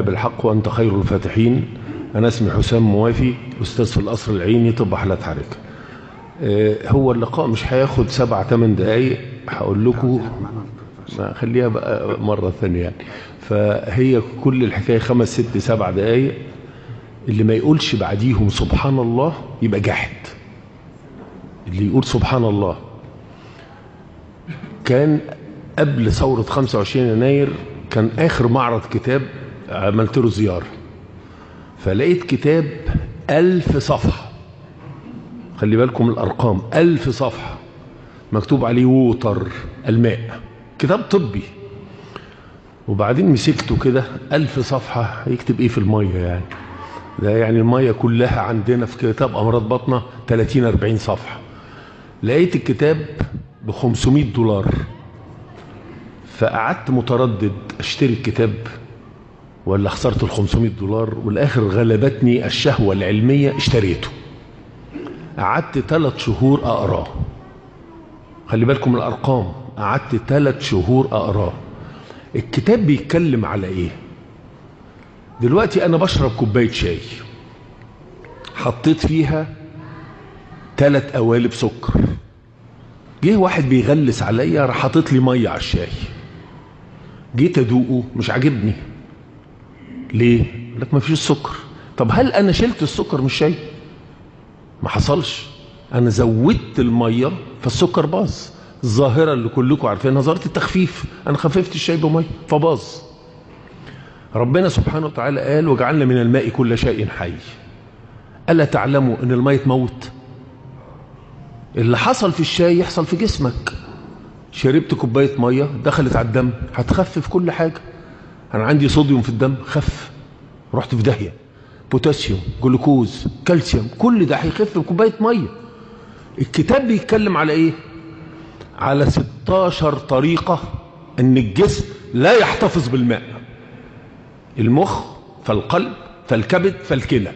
بالحق وأنت خير الفاتحين. أنا اسمي حسام موافي أستاذ في القصر العيني طب حالات حركة آه، هو اللقاء مش هياخد سبع ثمان دقايق. هقول لكم خليها بقى مرة ثانية يعني. فهي كل الحكاية خمس ست سبع دقايق. اللي ما يقولش بعديهم سبحان الله يبقى جاحد. اللي يقول سبحان الله كان قبل ثورة 25 يناير كان آخر معرض كتاب عملت له زيارة فلقيت كتاب ألف صفحة. خلي بالكم الأرقام ألف صفحة مكتوب عليه ووتر الماء كتاب طبي. وبعدين مسكته كده ألف صفحة يكتب إيه في المية يعني؟ ده يعني المية كلها عندنا في كتاب أمراض بطنة 30 40 صفحة. لقيت الكتاب ب 500 دولار. فقعدت متردد أشتري الكتاب ولا خسرت ال 500 دولار والآخر غلبتني الشهوة العلمية اشتريته. قعدت ثلاث شهور اقراه خلي بالكم الأرقام. قعدت ثلاث شهور اقراه الكتاب بيتكلم على إيه؟ دلوقتي أنا بشرب كوباية شاي. حطيت فيها ثلاث قوالب سكر. جه واحد بيغلس عليا راح حاطط لي مية على الشاي. جيت أدوقه مش عاجبني. ليه؟ لك ما فيش السكر طب هل أنا شلت السكر من الشاي ما حصلش. أنا زودت المية فالسكر باظ. الظاهرة اللي كلكم عارفينها ظاهره التخفيف. أنا خففت الشاي بمية فباظ. ربنا سبحانه وتعالى قال وجعلنا من الماء كل شيء حي. ألا تعلموا إن المية تموت؟ اللي حصل في الشاي يحصل في جسمك. شربت كوباية مية دخلت على الدم هتخفف كل حاجة. أنا عندي صوديوم في الدم خف. رحت في داهية. بوتاسيوم جلوكوز كالسيوم كل ده هيخف بكوبايه مية. الكتاب بيتكلم على إيه؟ على 16 طريقة إن الجسم لا يحتفظ بالماء. المخ فالقلب فالكبد فالكلى.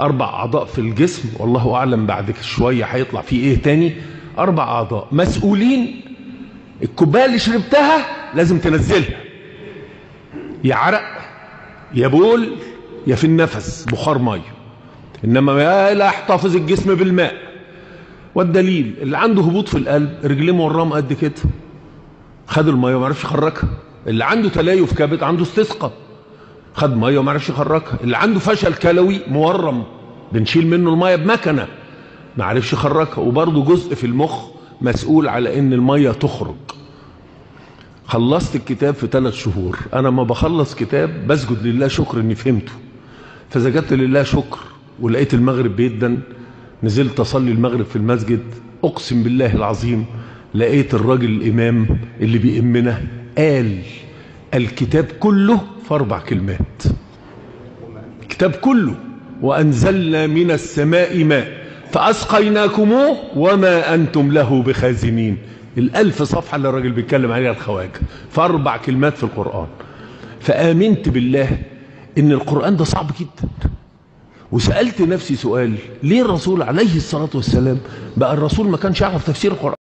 أربع أعضاء في الجسم والله أعلم بعد شوية هيطلع فيه إيه تاني. أربع أعضاء مسؤولين. الكوباية اللي شربتها لازم تنزلها. يا عرق يا بول يا في النفس بخار ميه إنما لا يحتفظ الجسم بالماء. والدليل اللي عنده هبوط في القلب رجليه مورم قد كده. خد الميه وما عرفش يخرجها. اللي عنده تليف كبد عنده استسقاء خد ميه وما عرفش يخرجها. اللي عنده فشل كلوي مورم. بنشيل منه الميه بمكنة. ما عرفش يخرجها. وبرضه جزء في المخ مسؤول على إن الميه تخرج. خلصت الكتاب في ثلاث شهور. أنا ما بخلص كتاب بسجد لله شكر إني فهمته. فسجدت لله شكر ولقيت المغرب بيدن نزلت أصلي المغرب في المسجد. أقسم بالله العظيم لقيت الراجل الإمام اللي بيأمنا قال الكتاب كله في أربع كلمات. الكتاب كله. وأنزلنا من السماء ماء. فأسقيناكموه وما أنتم له بخازنين. الألف صفحة اللي الراجل بيتكلم عليها الخواجة في أربع كلمات في القرآن. فآمنت بالله إن القرآن ده صعب جدا. وسألت نفسي سؤال ليه الرسول عليه الصلاة والسلام بقى الرسول ما كانش يعرف تفسير القرآن؟